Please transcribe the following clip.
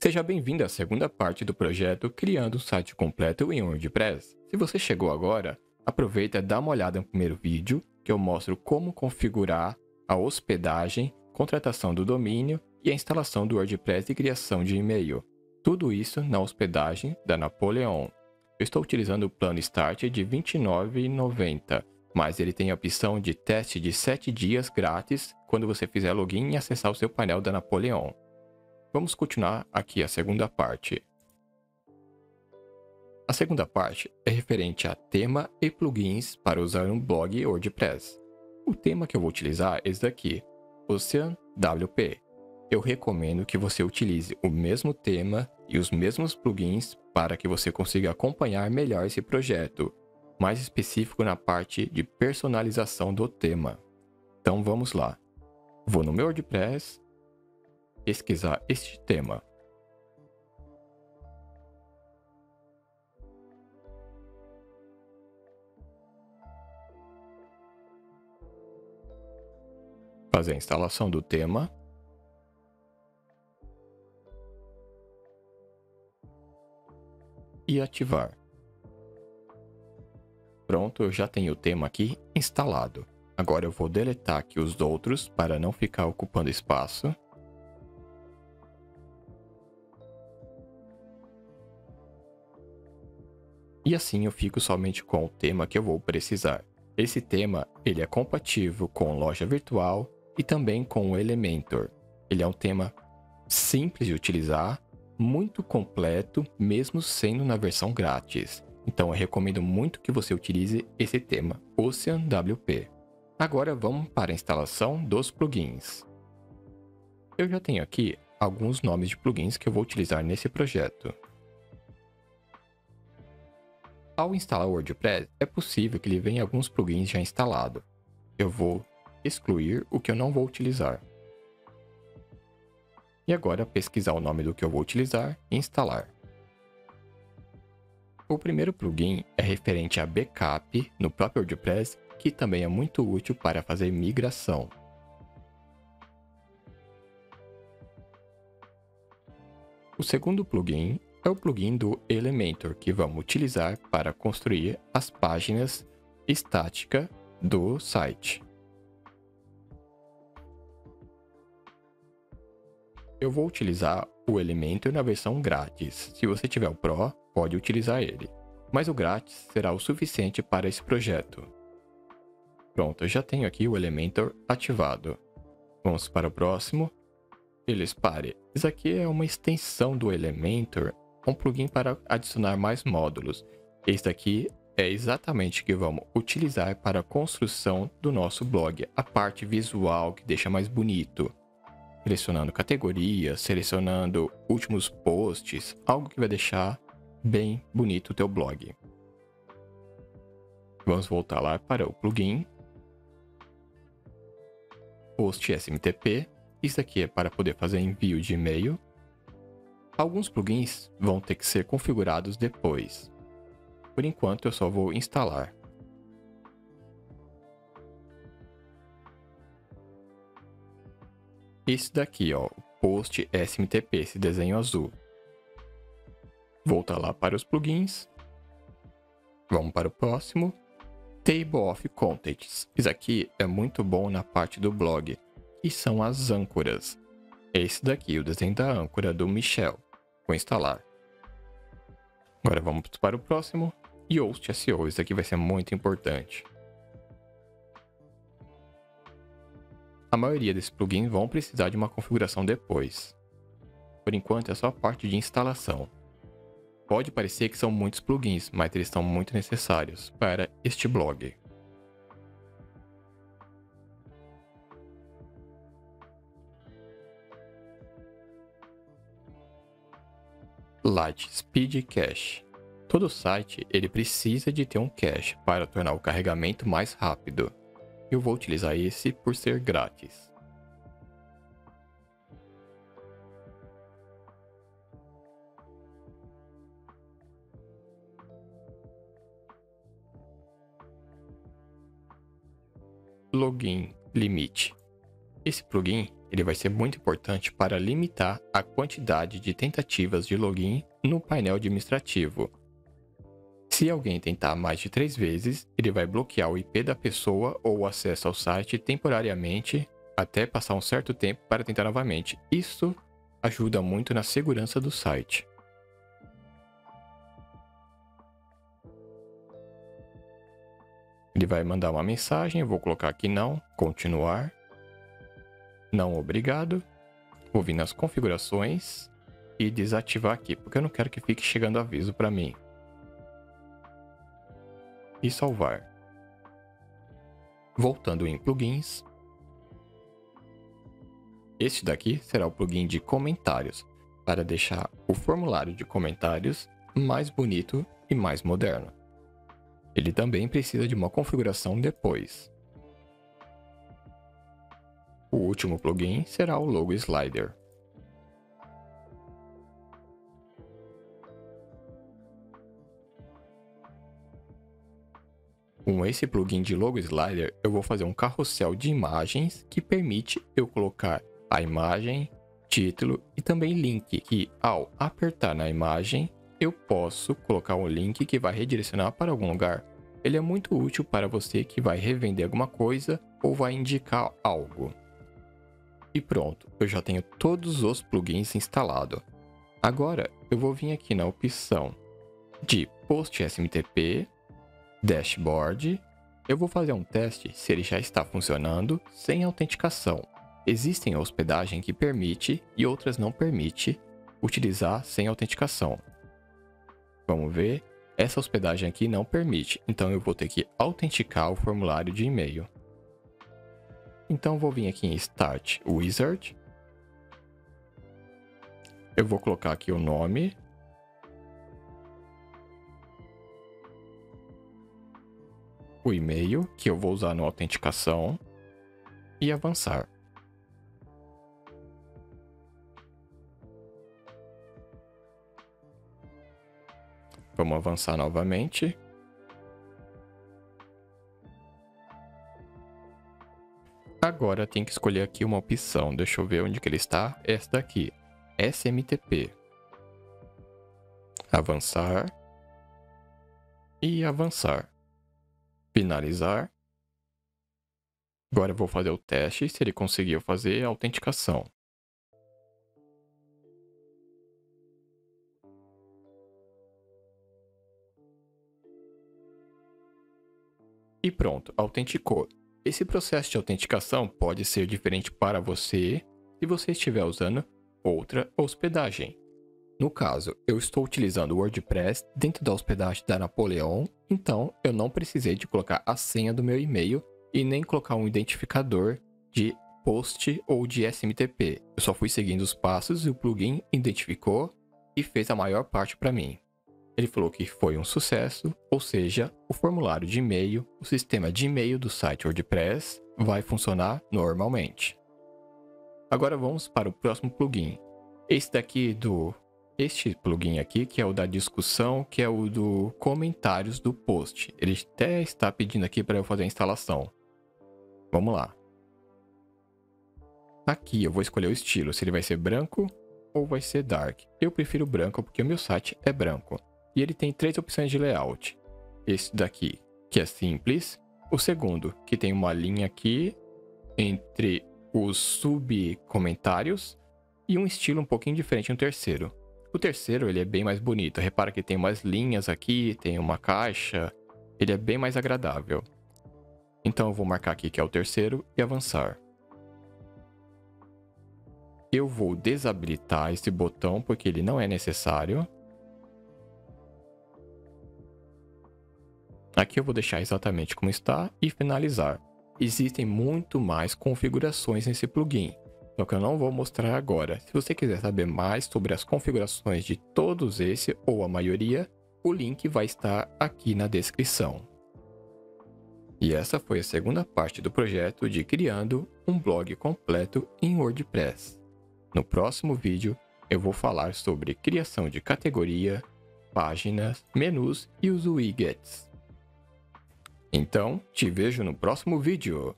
Seja bem-vindo à segunda parte do projeto Criando um Site Completo em WordPress. Se você chegou agora, aproveita e dá uma olhada no primeiro vídeo que eu mostro como configurar a hospedagem, contratação do domínio e a instalação do WordPress e criação de e-mail. Tudo isso na hospedagem da Napoleon. Eu estou utilizando o plano Start de R$ 29,90, mas ele tem a opção de teste de 7 dias grátis quando você fizer login e acessar o seu painel da Napoleon. Vamos continuar aqui a segunda parte. A segunda parte é referente a tema e plugins para usar um blog WordPress. O tema que eu vou utilizar é esse daqui, Ocean WP. Eu recomendo que você utilize o mesmo tema e os mesmos plugins para que você consiga acompanhar melhor esse projeto, mais específico na parte de personalização do tema. Então vamos lá. Vou no meu WordPress, pesquisar este tema. Fazer a instalação do tema. E ativar. Pronto, eu já tenho o tema aqui instalado. Agora eu vou deletar aqui os outros para não ficar ocupando espaço. E assim eu fico somente com o tema que eu vou precisar. Esse tema ele é compatível com loja virtual e também com o Elementor. Ele é um tema simples de utilizar, muito completo, mesmo sendo na versão grátis. Então eu recomendo muito que você utilize esse tema, Ocean WP. Agora vamos para a instalação dos plugins. Eu já tenho aqui alguns nomes de plugins que eu vou utilizar nesse projeto. Ao instalar o WordPress, é possível que ele venha alguns plugins já instalados. Eu vou excluir o que eu não vou utilizar. E agora pesquisar o nome do que eu vou utilizar e instalar. O primeiro plugin é referente a backup no próprio WordPress, que também é muito útil para fazer migração. O segundo plugin é o plugin do Elementor que vamos utilizar para construir as páginas estáticas do site. Eu vou utilizar o Elementor na versão grátis. Se você tiver o Pro, pode utilizar ele. Mas o grátis será o suficiente para esse projeto. Pronto, eu já tenho aqui o Elementor ativado. Vamos para o próximo. Eles pare. Isso aqui é uma extensão do Elementor um plugin para adicionar mais módulos. Este aqui é exatamente o que vamos utilizar para a construção do nosso blog, a parte visual que deixa mais bonito. Selecionando categorias, selecionando últimos posts, algo que vai deixar bem bonito o teu blog. Vamos voltar lá para o plugin. Post SMTP. Isso aqui é para poder fazer envio de e-mail. Alguns plugins vão ter que ser configurados depois. Por enquanto eu só vou instalar. Esse daqui, ó, Post SMTP, esse desenho azul. Voltar lá para os plugins. Vamos para o próximo. Table of Contents. Isso aqui é muito bom na parte do blog. E são as âncoras. Esse daqui, o desenho da âncora do Michel. Vou instalar. Agora vamos para o próximo. Yoast SEO, isso aqui vai ser muito importante. A maioria desses plugins vão precisar de uma configuração depois. Por enquanto é só a parte de instalação. Pode parecer que são muitos plugins, mas eles são muito necessários para este blog. Lightspeed Cache. Todo site ele precisa de ter um cache para tornar o carregamento mais rápido. Eu vou utilizar esse por ser grátis. Login Limite. Esse plugin ele vai ser muito importante para limitar a quantidade de tentativas de login no painel administrativo. Se alguém tentar mais de três vezes, ele vai bloquear o IP da pessoa ou o acesso ao site temporariamente até passar um certo tempo para tentar novamente. Isso ajuda muito na segurança do site. Ele vai mandar uma mensagem, vou colocar aqui não, continuar. Não obrigado. Vou vir nas configurações e desativar aqui, porque eu não quero que fique chegando aviso para mim. E salvar. Voltando em plugins. Este daqui será o plugin de comentários, para deixar o formulário de comentários mais bonito e mais moderno. Ele também precisa de uma configuração depois. O último plugin será o Logo Slider. Com esse plugin de Logo Slider, eu vou fazer um carrossel de imagens que permite eu colocar a imagem, título e também link, que ao apertar na imagem, eu posso colocar um link que vai redirecionar para algum lugar. Ele é muito útil para você que vai revender alguma coisa ou vai indicar algo. E pronto, eu já tenho todos os plugins instalados. Agora eu vou vir aqui na opção de Post SMTP, Dashboard. Eu vou fazer um teste se ele já está funcionando sem autenticação. Existem hospedagem que permite e outras não permite utilizar sem autenticação. Vamos ver. Essa hospedagem aqui não permite, então eu vou ter que autenticar o formulário de e-mail. Então vou vir aqui em Start Wizard. Eu vou colocar aqui o nome. O e-mail que eu vou usar na autenticação e avançar. Vamos avançar novamente. Agora tem que escolher aqui uma opção. Deixa eu ver onde que ele está. Essa daqui. SMTP. Avançar. E avançar. Finalizar. Agora eu vou fazer o teste se ele conseguiu fazer a autenticação. E pronto, autenticou. Esse processo de autenticação pode ser diferente para você se você estiver usando outra hospedagem. No caso, eu estou utilizando o WordPress dentro da hospedagem da Napoleon, então eu não precisei de colocar a senha do meu e-mail e nem colocar um identificador de post ou de SMTP. Eu só fui seguindo os passos e o plugin identificou e fez a maior parte para mim. Ele falou que foi um sucesso, ou seja, o formulário de e-mail, o sistema de e-mail do site WordPress vai funcionar normalmente. Agora vamos para o próximo plugin. Esse daqui do este plugin aqui, que é o da discussão, que é o do comentários do post. Ele até está pedindo aqui para eu fazer a instalação. Vamos lá. Aqui eu vou escolher o estilo, se ele vai ser branco ou vai ser dark. Eu prefiro branco porque o meu site é branco. E ele tem três opções de layout. Esse daqui, que é simples. O segundo, que tem uma linha aqui entre os subcomentários. E um estilo um pouquinho diferente no terceiro. O terceiro, ele é bem mais bonito. Repara que tem umas linhas aqui, tem uma caixa. Ele é bem mais agradável. Então eu vou marcar aqui que é o terceiro e avançar. Eu vou desabilitar esse botão porque ele não é necessário. Aqui eu vou deixar exatamente como está e finalizar. Existem muito mais configurações nesse plugin, só que eu não vou mostrar agora. Se você quiser saber mais sobre as configurações de todos esse ou a maioria, o link vai estar aqui na descrição. E essa foi a segunda parte do projeto de criando um blog completo em WordPress. No próximo vídeo, eu vou falar sobre criação de categoria, páginas, menus e os widgets. Então, te vejo no próximo vídeo.